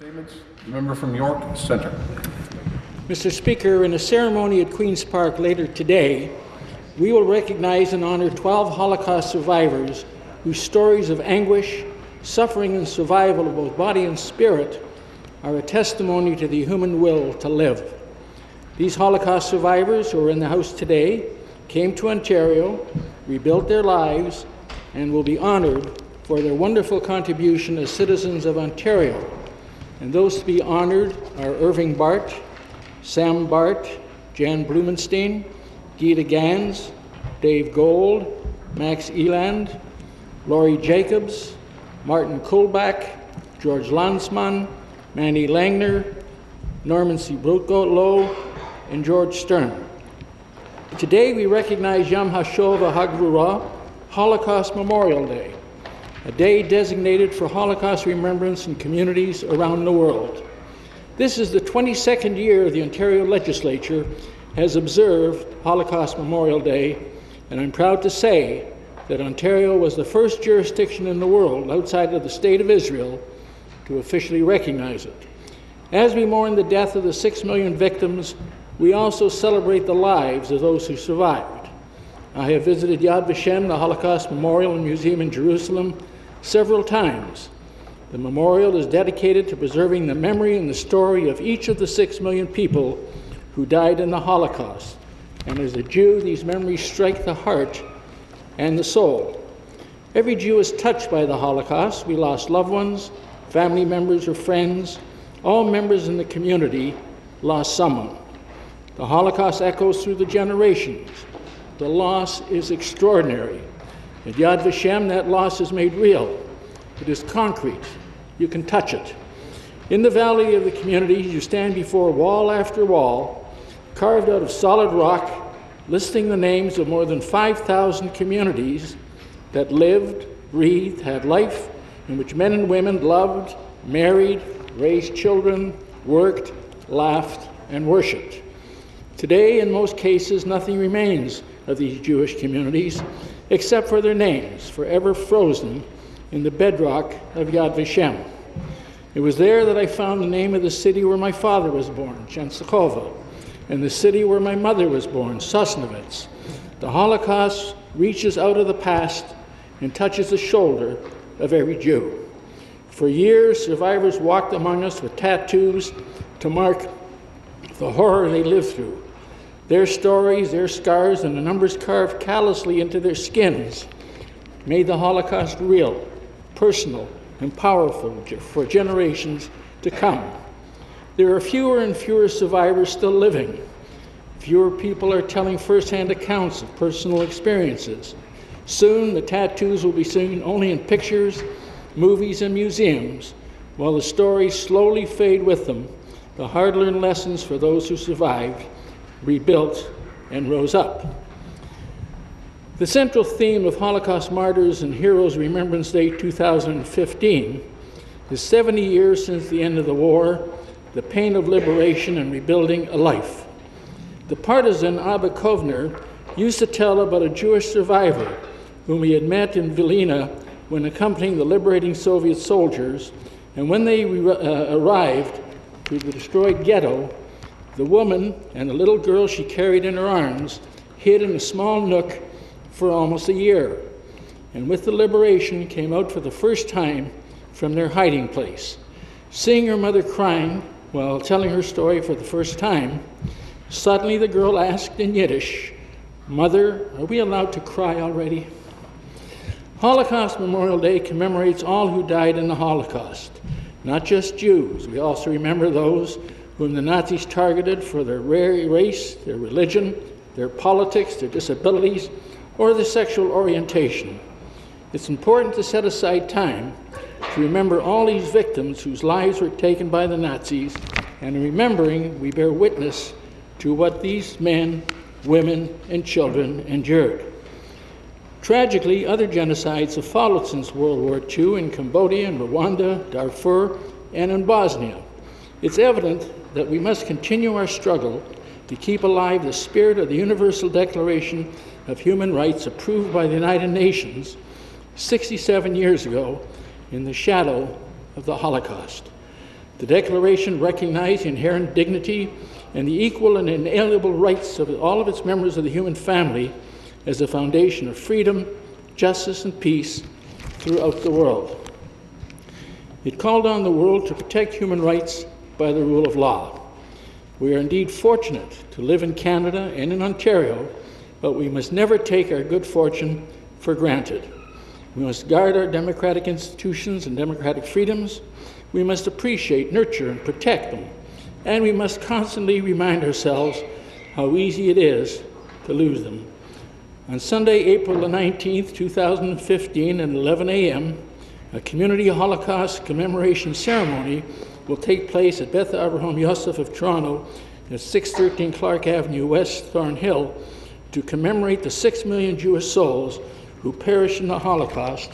Statements. The member from York Centre. Mr. Speaker, in a ceremony at Queen's Park later today, we will recognize and honor 12 Holocaust survivors whose stories of anguish, suffering, and survival of both body and spirit are a testimony to the human will to live. These Holocaust survivors who are in the House today came to Ontario, rebuilt their lives, and will be honored for their wonderful contribution as citizens of Ontario. And those to be honored are Irving Bart, Sam Bart, Jan Blumenstein, Gita Gans, Dave Gold, Max Eland, Laurie Jacobs, Martin Kulbach, George Landsman, Manny Langner, Norman C. Brutgotlow, and George Stern. Today we recognize Yom HaShoah Hagvura, Holocaust Memorial Day, a day designated for Holocaust remembrance in communities around the world. This is the 22nd year the Ontario Legislature has observed Holocaust Memorial Day, and I'm proud to say that Ontario was the first jurisdiction in the world outside of the State of Israel to officially recognize it. As we mourn the death of the six million victims, we also celebrate the lives of those who survived. I have visited Yad Vashem, the Holocaust Memorial and Museum in Jerusalem, several times. The memorial is dedicated to preserving the memory and the story of each of the six million people who died in the Holocaust. And as a Jew, these memories strike the heart and the soul. Every Jew is touched by the Holocaust. We lost loved ones, family members, or friends. All members in the community lost someone. The Holocaust echoes through the generations. The loss is extraordinary. At Yad Vashem, that loss is made real. It is concrete. You can touch it. In the valley of the community, you stand before wall after wall, carved out of solid rock, listing the names of more than 5,000 communities that lived, breathed, had life, in which men and women loved, married, raised children, worked, laughed, and worshiped. Today, in most cases, nothing remains of these Jewish communities except for their names, forever frozen in the bedrock of Yad Vashem. It was there that I found the name of the city where my father was born, Chenstokhova, and the city where my mother was born, Sosnovitz. The Holocaust reaches out of the past and touches the shoulder of every Jew. For years, survivors walked among us with tattoos to mark the horror they lived through. Their stories, their scars, and the numbers carved callously into their skins made the Holocaust real, personal, and powerful for generations to come. There are fewer and fewer survivors still living. Fewer people are telling firsthand accounts of personal experiences. Soon, the tattoos will be seen only in pictures, movies, and museums, while the stories slowly fade with them, the hard learned lessons for those who survived, rebuilt, and rose up. The central theme of Holocaust Martyrs and Heroes Remembrance Day 2015 is 70 years since the end of the war, the pain of liberation and rebuilding a life. The partisan Abba Kovner used to tell about a Jewish survivor whom he had met in Vilna when accompanying the liberating Soviet soldiers, and when they uh, arrived to the destroyed ghetto, the woman and the little girl she carried in her arms hid in a small nook for almost a year, and with the liberation came out for the first time from their hiding place. Seeing her mother crying while telling her story for the first time, suddenly the girl asked in Yiddish, Mother, are we allowed to cry already? Holocaust Memorial Day commemorates all who died in the Holocaust, not just Jews. We also remember those whom the Nazis targeted for their race, their religion, their politics, their disabilities, or their sexual orientation. It's important to set aside time to remember all these victims whose lives were taken by the Nazis, and in remembering, we bear witness to what these men, women, and children endured. Tragically, other genocides have followed since World War II in Cambodia and Rwanda, Darfur, and in Bosnia. It's evident that we must continue our struggle to keep alive the spirit of the Universal Declaration of Human Rights approved by the United Nations 67 years ago in the shadow of the Holocaust. The Declaration recognized inherent dignity and the equal and inalienable rights of all of its members of the human family as the foundation of freedom, justice, and peace throughout the world. It called on the world to protect human rights by the rule of law. We are indeed fortunate to live in Canada and in Ontario, but we must never take our good fortune for granted. We must guard our democratic institutions and democratic freedoms. We must appreciate, nurture, and protect them. And we must constantly remind ourselves how easy it is to lose them. On Sunday, April the 19th, 2015, at 11 a.m., a community Holocaust commemoration ceremony will take place at Beth Abraham Yosef of Toronto at 613 Clark Avenue West, Thornhill, to commemorate the six million Jewish souls who perished in the Holocaust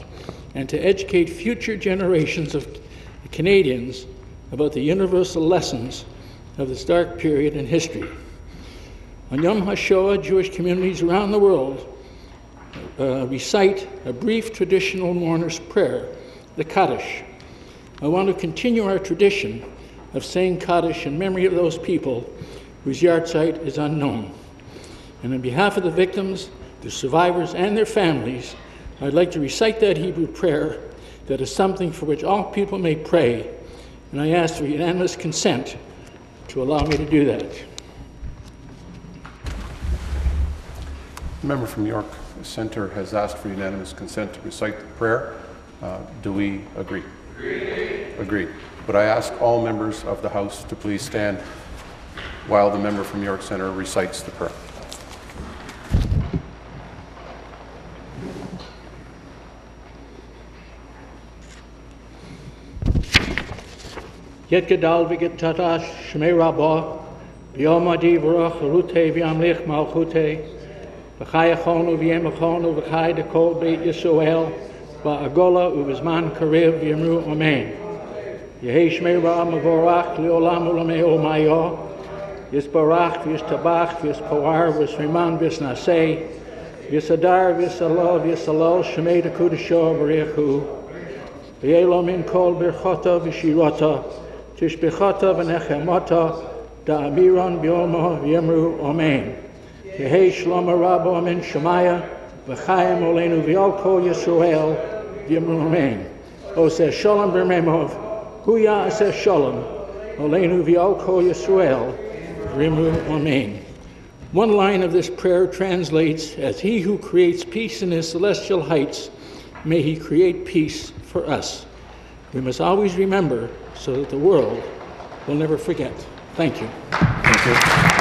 and to educate future generations of Canadians about the universal lessons of this dark period in history. On Yom HaShoah, Jewish communities around the world uh, recite a brief traditional mourner's prayer, the Kaddish. I want to continue our tradition of saying Kaddish in memory of those people whose yahrzeit is unknown. And on behalf of the victims, the survivors, and their families, I'd like to recite that Hebrew prayer that is something for which all people may pray. And I ask for unanimous consent to allow me to do that. The member from York Centre has asked for unanimous consent to recite the prayer. Uh, Do we agree? Agreed. But I ask all members of the House to please stand while the member from York Centre recites the prayer? Yet Gedal Viget Tatash Shmei Rabba B'yom Adi V'rach Rute V'yamlich Malchute V'chai Echonu V'yem Echonu V'chai Dekol Beit V'agola U'vizman Karev V'yamru Amen Yehi Shmei Ra Mavorach Li'olam Ulamei Omayo Yisbarach V'yistabach V'yispawar V'yisriman V'yisnasei V'yisadar V'yisalol V'yisalol Shmei Dekudesho V'rechu ויהיה מן כל ברכותו ושירותו, תשבחותו ונחמותו, דאמירון ביומו ויאמרו אמן. יהי שלום רבו אמן שמיה, וחיים עלינו ועל כל ישראל, v'yamamain. Ose shalom b'rememov. Huya ase shalom. Olenu v'yalko Yisrael. Rimu. One line of this prayer translates as He who creates peace in his celestial heights, may He create peace for us. We must always remember so that the world will never forget. Thank you. Thank you.